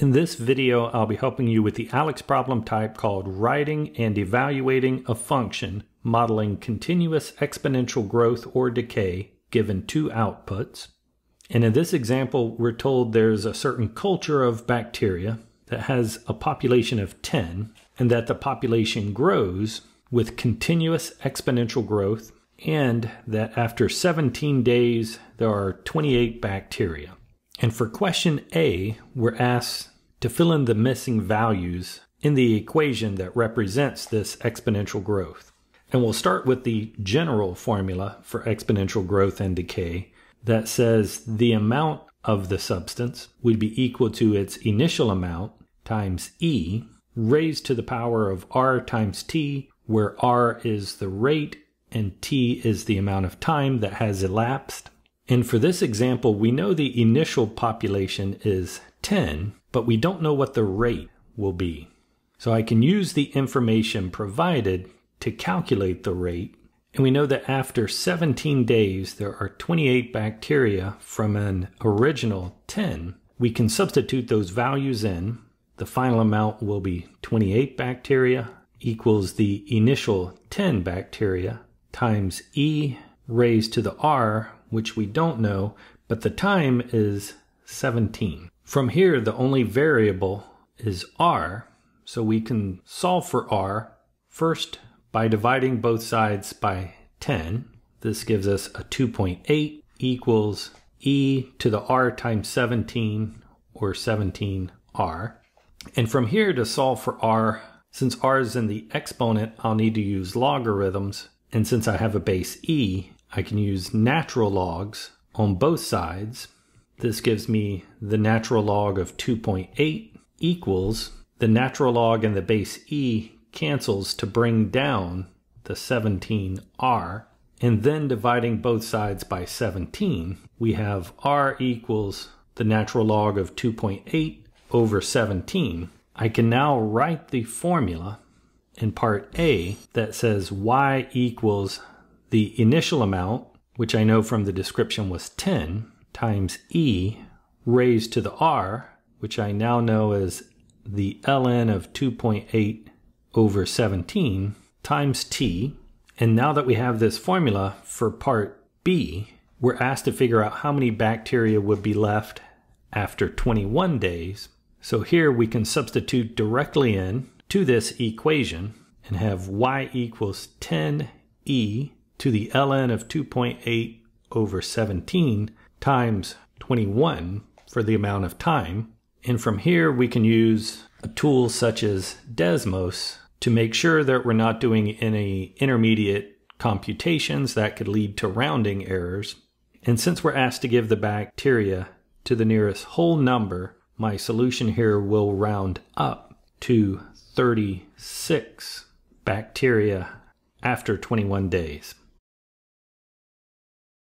In this video, I'll be helping you with the ALEKS problem type called writing and evaluating a function modeling continuous exponential growth or decay given two outputs. And in this example, we're told there's a certain culture of bacteria that has a population of 10 and that the population grows with continuous exponential growth and that after 17 days, there are 28 bacteria. And for question A, we're asked to fill in the missing values in the equation that represents this exponential growth. And we'll start with the general formula for exponential growth and decay that says the amount of the substance would be equal to its initial amount times E raised to the power of R times T, where R is the rate and T is the amount of time that has elapsed. And for this example, we know the initial population is 10, but we don't know what the rate will be. So I can use the information provided to calculate the rate. And we know that after 17 days, there are 28 bacteria from an original 10. We can substitute those values in. The final amount will be 28 bacteria equals the initial 10 bacteria times E raised to the R, which we don't know, but the time is 17. From here, the only variable is r, so we can solve for r first by dividing both sides by 10. This gives us a 2.8 equals e to the r times 17 or 17r. And from here to solve for r, since r is in the exponent, I'll need to use logarithms. And since I have a base e, I can use natural logs on both sides this gives me the natural log of 2.8 equals the natural log and the base e cancels to bring down the 17r. And then dividing both sides by 17, we have r equals the natural log of 2.8 over 17. I can now write the formula in part A that says y equals the initial amount, which I know from the description was 10, times e raised to the r, which I now know as the ln of 2.8 over 17 times t. And now that we have this formula for part B, we're asked to figure out how many bacteria would be left after 21 days. So here we can substitute directly in to this equation and have y equals 10e to the ln of 2.8 over 17 times 21 for the amount of time. And from here, we can use a tool such as Desmos to make sure that we're not doing any intermediate computations that could lead to rounding errors. And since we're asked to give the bacteria to the nearest whole number, my solution here will round up to 36 bacteria after 21 days.